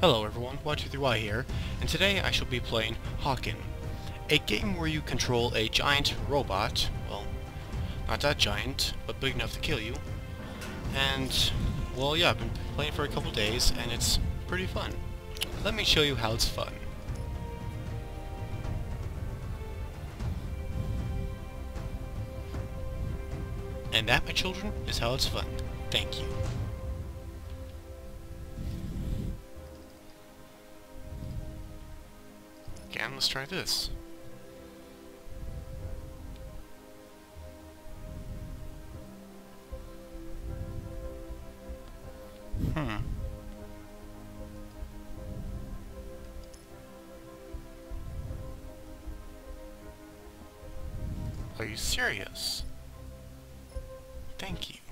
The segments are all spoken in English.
Hello everyone, Y23Y here, and today I shall be playing Hawken, a game where you control a giant robot, well, not that giant, but big enough to kill you, and, well yeah, I've been playing for a couple days, and it's pretty fun. Let me show you how it's fun. And that, my children, is how it's fun. Thank you. Again, let's try this. Hmm. Are you serious? Thank you.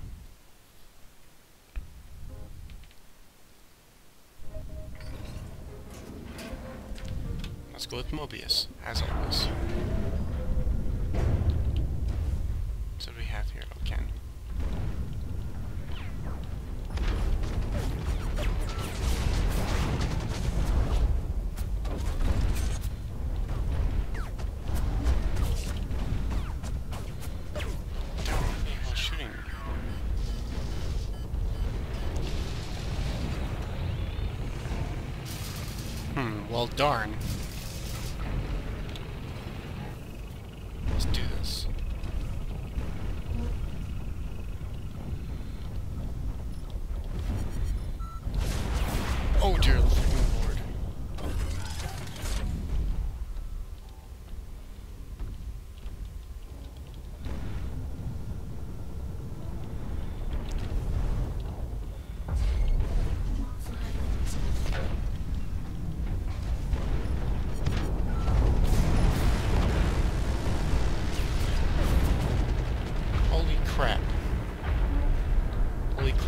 Let's go with Mobius, as always. So we have here? Oh, Ken. Hmm, well darn.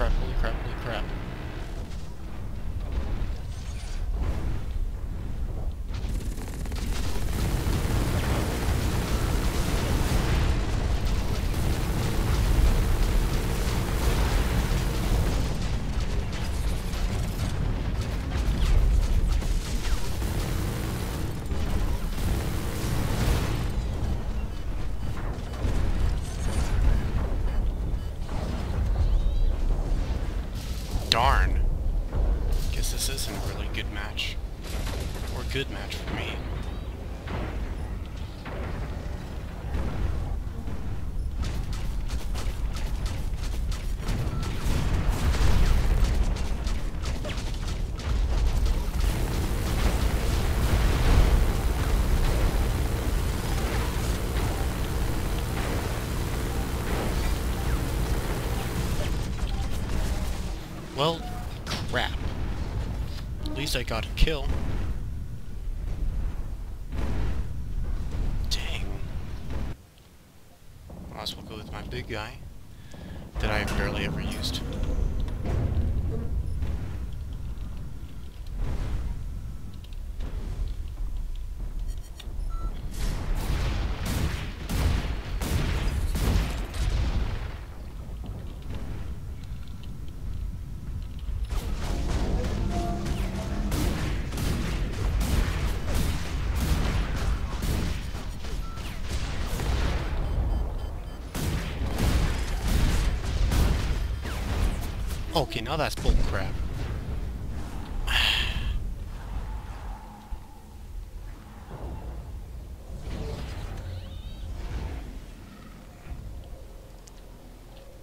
Crap, holy crap, holy crap. Good match for me. Well, crap. At least I got a kill. Dang. Might as well go with my big guy that I barely ever used. Okay, now that's bull crap.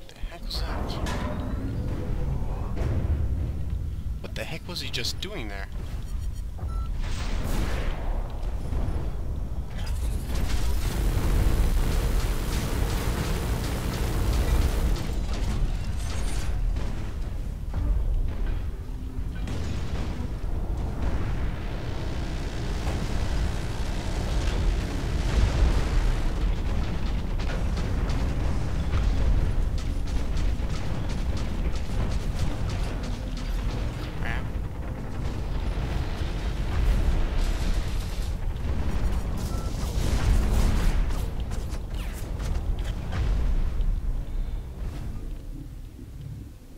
the heck was that? What the heck was he just doing there?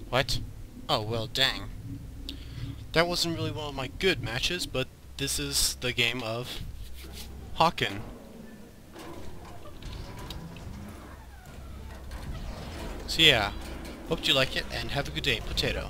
What? Oh, well, dang. That wasn't really one of my good matches, but this is the game of Hawken. So yeah, hope you like it, and have a good day, Potato.